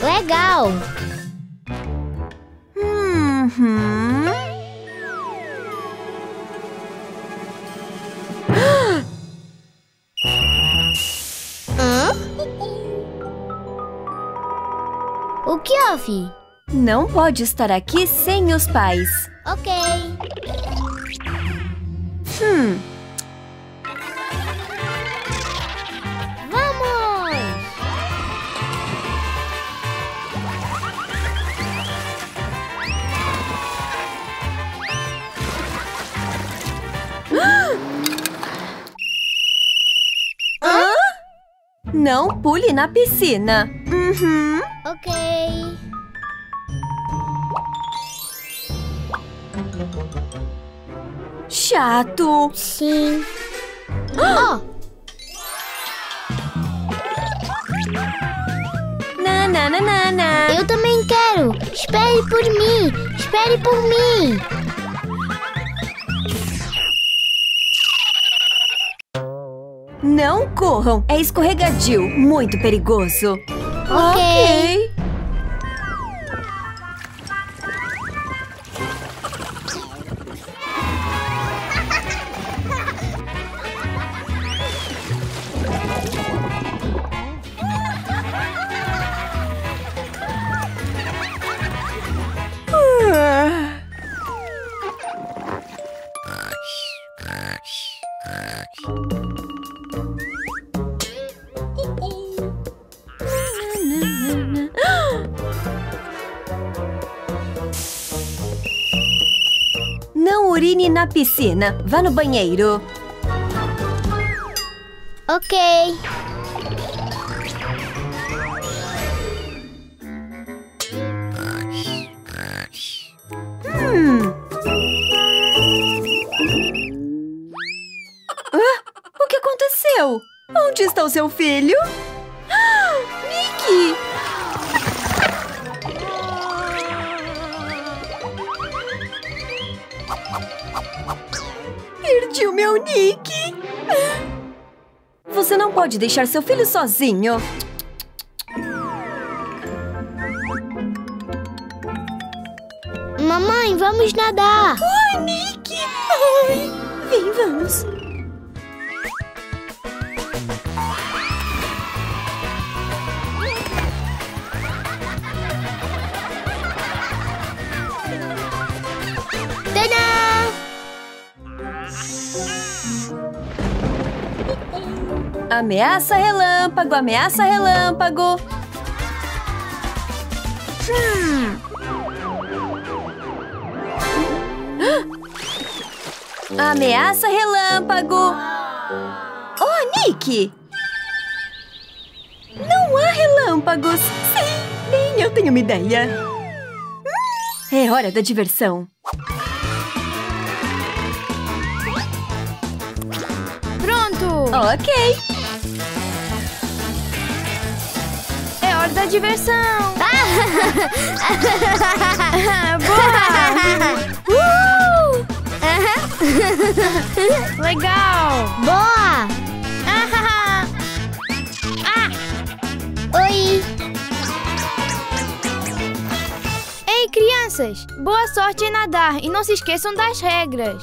Legal! Uhum. Hã? O que houve? Não pode estar aqui sem os pais. Ok. Hum, não pule na piscina. Uhum. Ok. Chato. Sim. Oh, Na, na, na, na, na. eu também quero! Espere por mim! Espere por mim! Corram. É escorregadio. Muito perigoso. Ok. Ah. Urine na piscina. Vá no banheiro. Ok. Hum. Ah, o que aconteceu? Onde está o seu filho? Ah, Nick! Meu Nick! Você não pode deixar seu filho sozinho. Mamãe, vamos nadar! Ai, Nick! Ai, vem, vamos. Ameaça relâmpago, ameaça relâmpago. Hum. Ameaça relâmpago. Oh, Nick! Não há relâmpagos. Sim, bem, eu tenho uma ideia. É hora da diversão. Pronto! Ok. Da diversão! Uh! Legal! Boa! Ah, Oi! Ei, crianças! Boa sorte em nadar e não se esqueçam das regras!